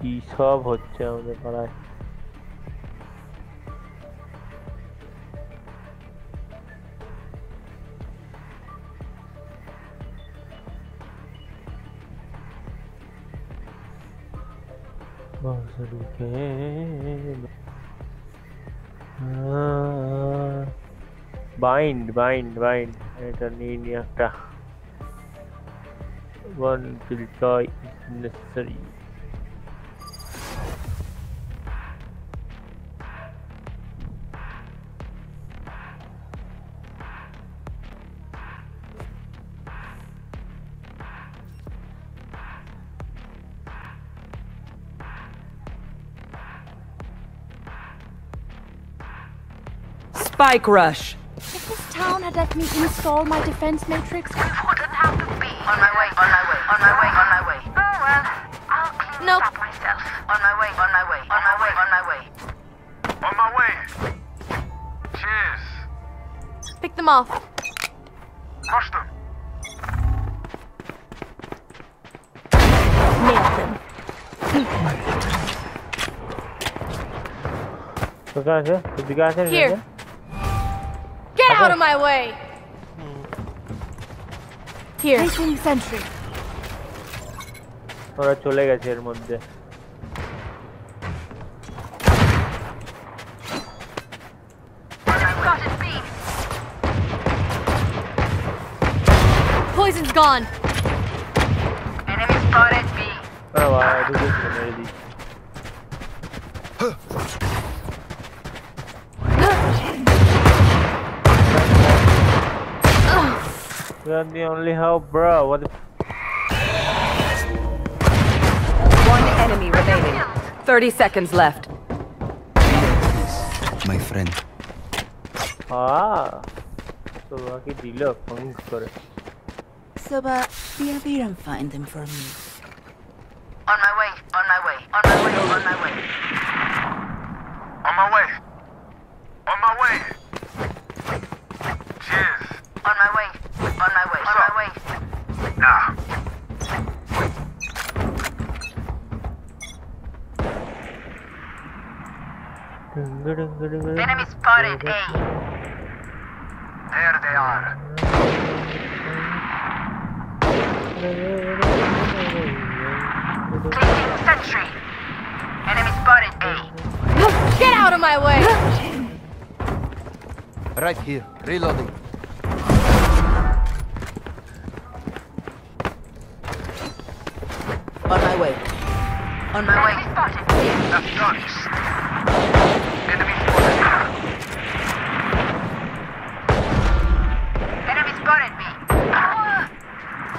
কি সব হচ্ছে আমাদের পাড়ায় বাঁশরি বাইন্ড বাইন্ড বাইন্ড এটা নিয়ে নিয়ে একটা one kill toy is necessary Spike rush. If this town had let me install my defense matrix, we wouldn't have to be. On my way, on my way, on my way, on my way. Oh well, I'll clean nope. up myself. On my way, on my way, on my way, on my way. On my way. Cheers. Pick them off. Crush them. Nail them. Here Get out of my way. Here. Placing sentry. ওরা চলে গেছে এর মধ্যে Got it, B. Poison's gone. Enemy spotted B. আরে বাবা ঢুকে ছিল মেরে You're the only hope, bro. What the One enemy remaining. 30 seconds left. My friend. Ah. So, lucky dealer. So, but be a bit and find them for me. On my way, on my way, on my way, on my way. On my way. On my way. Cheers. On my way. Enemy spotted A. There they are. Placing sentry. Enemy spotted A. Get out of my way. Right here, reloading. On my way. On my way. Enemy spotted B. That's nice. Enemy spotted. Enemy spotted B. Ah,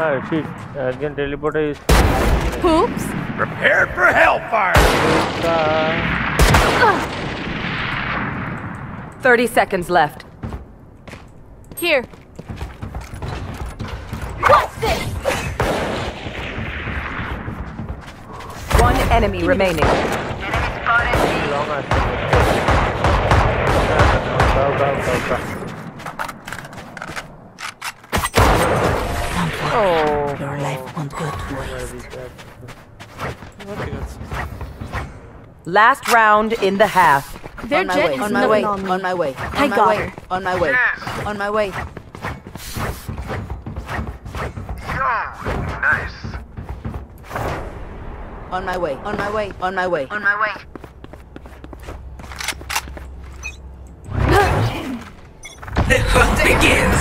Oh shit, again teleporter is Oops. Prepared for hellfire. 30 seconds left. Here. What's this? One enemy remaining. Enemy spotted B. long as Go, go, go, go. Oh, Your life won't go to waste. Last round in the half. Their on my jet way. is On my way. on me. On my way. On I my got way. her. On my way. On my way. Nice. On my way. On my way. On my way. On my way. Again.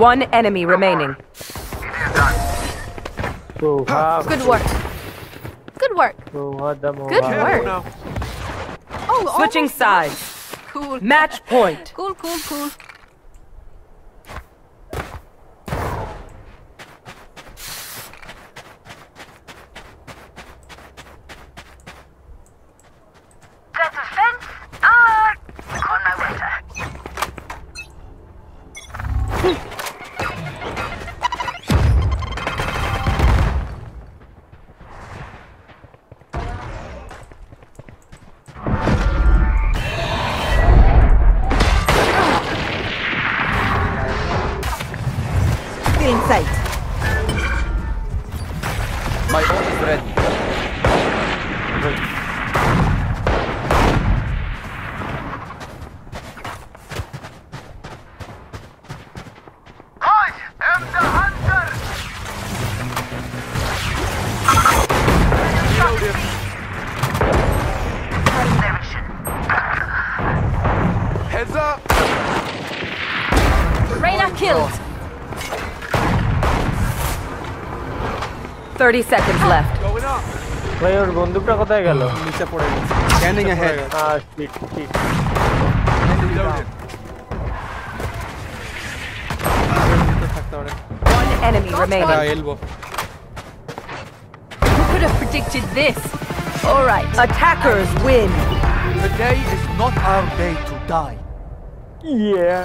One enemy remaining. Good work. Good work. Good work. Oh, Switching sides. Cool. Match point. Cool, cool, cool. My 30 seconds left. Going up! ভাই ওর বন্দুকটা কোথায় গেল নিচে পড়ে গেছে scanning ahead আহ shit shit Reloading. থাকতে পারে One enemy remaining. Elbow Who could have predicted this? All right. Attackers win. Today is not our day to die. Yeah.